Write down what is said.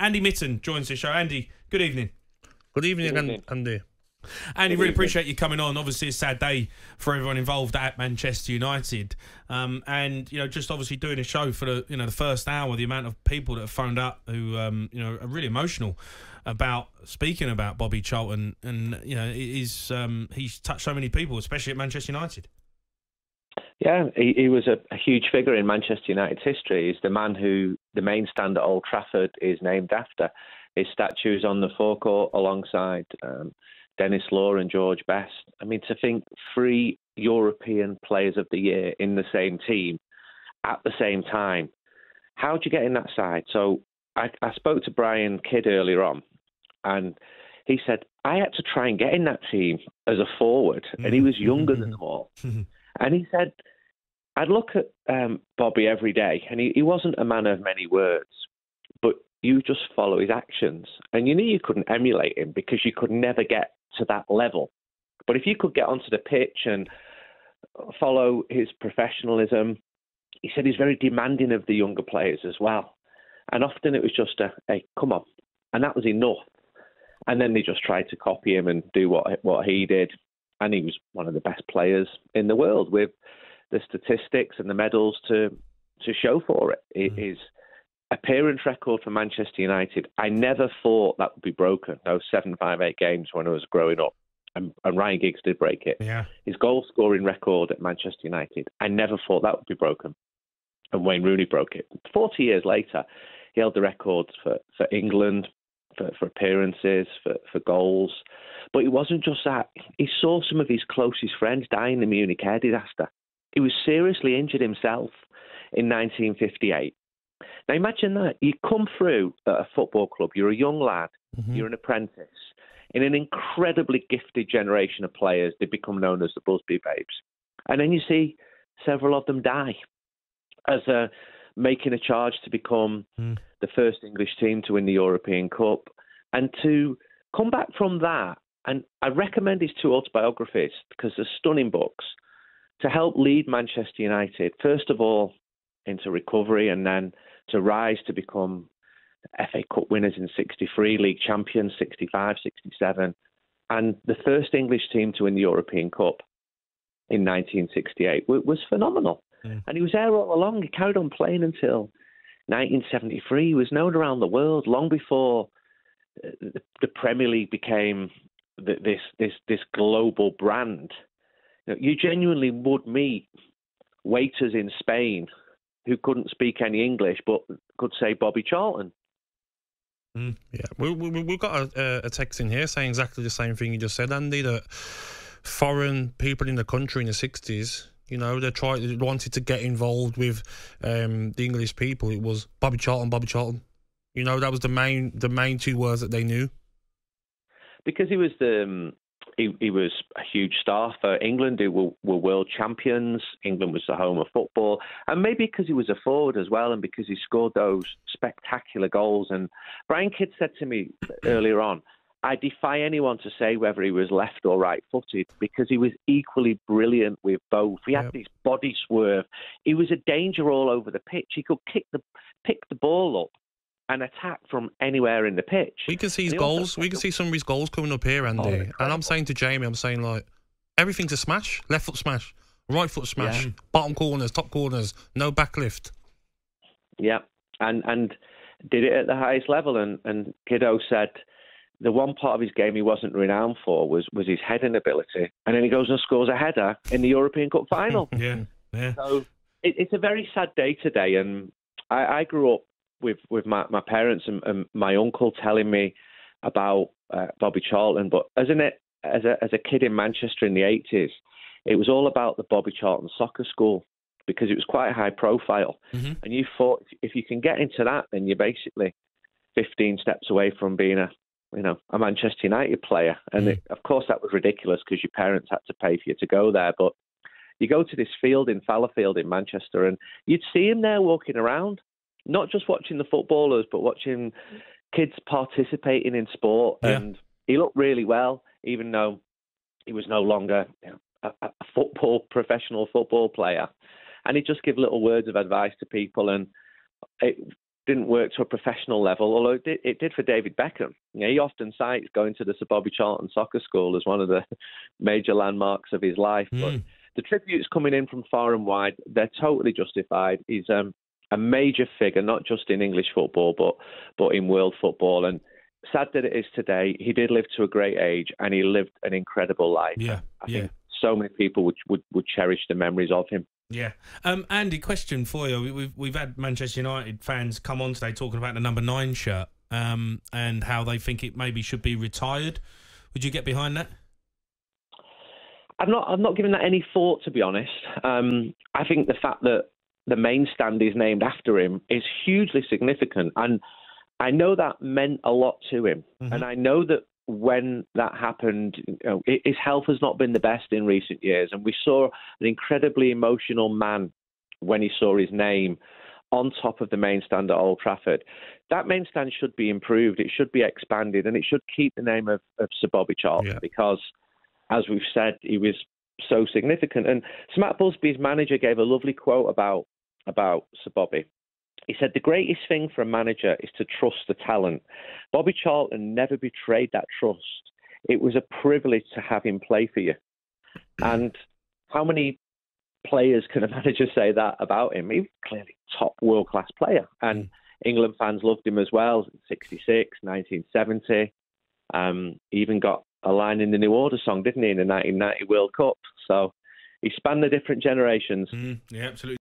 Andy Mitten joins the show. Andy, good evening. Good evening, Good evening. Andy. Andy, really appreciate you coming on. Obviously, a sad day for everyone involved at Manchester United, um, and you know, just obviously doing a show for the you know the first hour, the amount of people that have phoned up who um, you know are really emotional about speaking about Bobby Charlton, and you know, he's um, he's touched so many people, especially at Manchester United. Yeah, he, he was a, a, huge figure in Manchester United's history. He's the man who the main stand at Old Trafford is named after. His statue is on the forecourt alongside um, Denis Law and George Best. I mean, to think three European Players of the Year in the same team at the same time, how do you get in that side? So I, I spoke to Brian Kidd earlier on, and he said I had to try and get in that team as a forward, and he was younger than them all. and he said I'd look at um, Bobby every day, and he, he wasn't a man of many words, but you just follow his actions, and you knew you couldn't emulate him because you could never get to that level. But if you could get onto the pitch and follow his professionalism, he said he's very demanding of the younger players as well. And often it was just a, hey, come on. And that was enough. And then they just tried to copy him and do what what he did. And he was one of the best players in the world with the statistics and the medals to to show for it. It mm. is appearance record for Manchester United. I never thought that would be broken. Those seven, five, eight games when I was growing up, and, and Ryan Giggs did break it. Yeah. His goal scoring record at Manchester United. I never thought that would be broken, and Wayne Rooney broke it. Forty years later, he held the records for for England. For, for appearances, for, for goals. But it wasn't just that. He saw some of his closest friends die in the Munich air disaster. He was seriously injured himself in 1958 now imagine that. You come through at a football club, you're a young lad, mm-hmm. you're an apprentice. In an incredibly gifted generation of players, they become known as the Busby Babes. And then you see several of them die as a, making a charge to become mm. the first English team to win the European Cup. And to come back from that, and I recommend his two autobiographies because they're stunning books to help lead Manchester United, first of all, into recovery and then to rise to become FA Cup winners in 63, league champions 65, 67, and the first English team to win the European Cup in 1968 was phenomenal. Mm. And he was there all along. He carried on playing until 1973. He was known around the world long before uh, the Premier League became this this this global brand. You, know, you genuinely would meet waiters in Spain who couldn't speak any English but could say Bobby Charlton. Mm, yeah, we, we, we've got a, a, text in here saying exactly the same thing you just said, Andy. That foreign people in the country in the sixties, you know, they tried, they wanted to get involved with um, the English people. It was Bobby Charlton, Bobby Charlton. You know, that was the main, the main two words that they knew. Because he was the um, he, he was a huge star for England, who were, were world champions. England was the home of football. And maybe because he was a forward as well, and because he scored those spectacular goals. And Brian Kidd said to me earlier on, I defy anyone to say whether he was left or right footed because he was equally brilliant with both. He had yep. this body swerve. He was a danger all over the pitch. He could kick the pick the ball up an attack from anywhere in the pitch. We can see his goals. We can see some of his goals coming up here, Andy. Oh, and I'm saying to Jamie, I'm saying like everything's a smash. Left foot smash, right foot smash, yeah. bottom corners, top corners, no backlift. Yeah, and and did it at the highest level. And and Kiddo said the one part of his game he wasn't renowned for was was his heading ability, and then he goes and scores a header in the European Cup final. yeah, yeah. So it, it's a very sad day today, and I, I grew up with with my, my parents and, and my uncle telling me about uh, Bobby Charlton. But as an as a as a kid in Manchester in the eighties, it was all about the Bobby Charlton Soccer School because it was quite a high profile. Mm-hmm. And you thought if you can get into that, then you're basically 15 steps away from being a you know a Manchester United player. And mm-hmm. it, of course that was ridiculous because your parents had to pay for you to go there, but you go to this field in Fallowfield in Manchester, and you'd see him there walking around not just watching the footballers, but watching kids participating in sport. Yeah. And he looked really well, even though he was no longer you know, a, a, football professional football player. And he just give little words of advice to people, and it, didn't work to a professional level, although it did, it did for David Beckham. You know, he often cites going to the Sir Bobby Charlton Soccer School as one of the major landmarks of his life. Mm. But the tributes coming in from far and wide, they're totally justified. He's um, a major figure, not just in English football, but but in world football. And sad that it is today, he did live to a great age, and he lived an incredible life. Yeah, I yeah. so many people would, would would cherish the memories of him. Yeah, um, Andy. Question for you: We've we've had Manchester United fans come on today talking about the number nine shirt um, and how they think it maybe should be retired. Would you get behind that? I'm not I've not given that any thought to be honest. Um, I think the fact that the main stand is named after him is hugely significant, and I know that meant a lot to him, mm-hmm. and I know that when that happened, you know, his health has not been the best in recent years, and we saw an incredibly emotional man when he saw his name on top of the main stand at Old Trafford. That main stand should be improved. It should be expanded, and it should keep the name of, of Sir Bobby Charlton yeah. because, as we've said, he was so significant. And Matt Busby's manager gave a lovely quote about about Sir Bobby. He said, The greatest thing for a manager is to trust the talent. Bobby Charlton never betrayed that trust. It was a privilege to have him play for you. And how many players can a manager say that about him? He's clearly top world class player. And mm. England fans loved him as well, 66, 1970. Um, even got a line in the New Order song, didn't he, in the 1990 World Cup? So he spanned the different generations. Mm, yeah, absolutely.